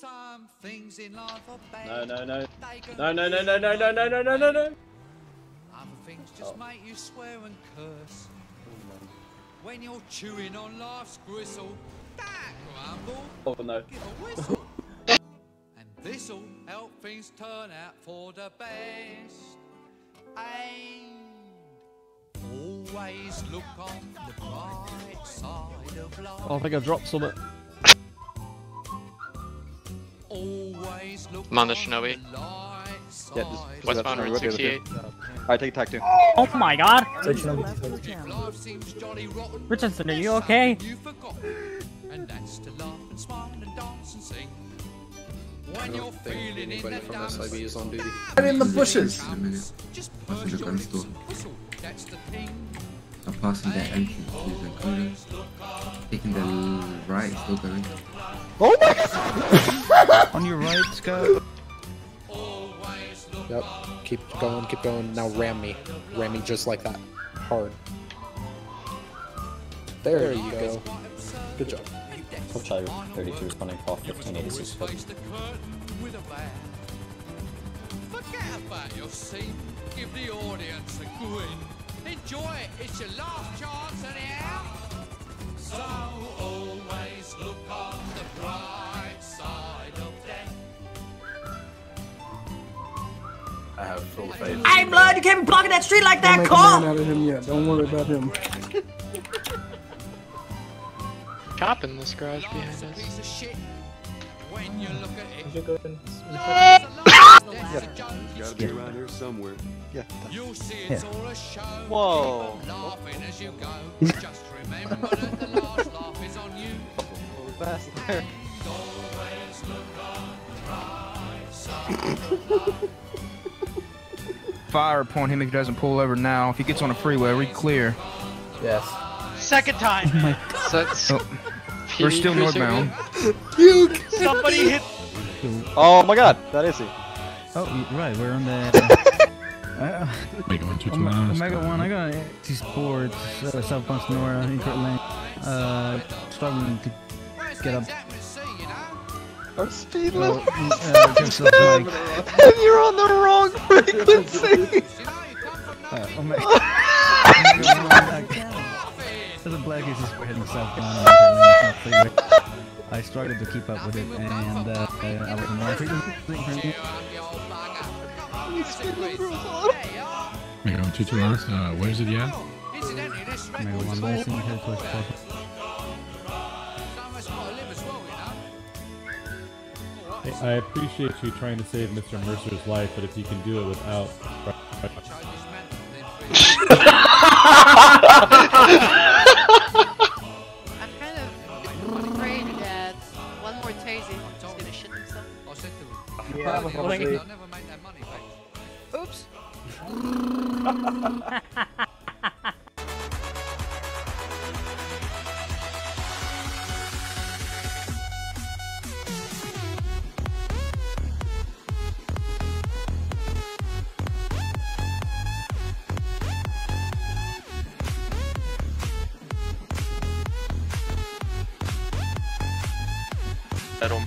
Some things in life are bad. No, no, no. No, no, no, no, no, no, no, no, no, no, no. Other things just Oh. make you swear and curse. Oh, when you're chewing on life's gristle, that grumble, Oh, no. give a whistle. and this'll help things turn out for the best. And always look on the bright side of life. Oh, I think I dropped something. I'm on the on Shinobi. the light side. Yeah, just- just Westbound Route 68. Alright, take attack two. Oh my god! If life seems jolly rotten, Richardson, are you okay? And that's to laugh and smile and dance and sing. When you're feeling in the dumps, is on duty. Right in the bushes. just What's purge the your gun lips store? and whistle. That's the thing. I'm passing that entrance to the corner. Taking the right, still going. Oh On your right, Scott. Yep. Keep going, keep going. Now ram me. Ram me just like that. Hard. There you go. Good job. Top child 32 responding for 1586. face the curtain with a bow. Forget about your seat. Give the audience a grin. Enjoy it. It's your last chance anyhow. So always look on full faith. Hey, blood, you can't be blocking that street like that, Don't make a man Cole! out of him yet. Don't worry about him. Cop in this garage behind us. piece of shit. When you look at it, Yeah. gotta be around here somewhere. Yeah. You'll see it's all a show. Whoa. Laughing as you go. Just remember that the last laugh is on you. Faster. Always look on the bright side. Fire upon him if he doesn't pull over now. If he gets on a freeway, we clear. Yes. Second time. So Oh, we're still Cruiser. northbound. Somebody hit. Oh my god, that is he. Oh, right, we're on the. Uh, Make one, two, two, Omega, one. Omega 1, I got T Sports, uh, South Bronx Nora, Input Lane. Uh, struggling to get up. Our speed limit uh, is uh, down, and you're on the wrong frequency. uh, oh my. Black is just heading himself? down the freeway. I struggled to keep up with it, and uh, I was more frequency. Mega 122 Where is it yet? Mega 1 Last in the head, I appreciate you trying to save Mr. Mercer's life, but if you can do it without. Change his mental, then I'm kind of afraid that one more taser he's gonna shit himself. I said to him, Yeah, "They'll probably. never make that money back. Oops. Herum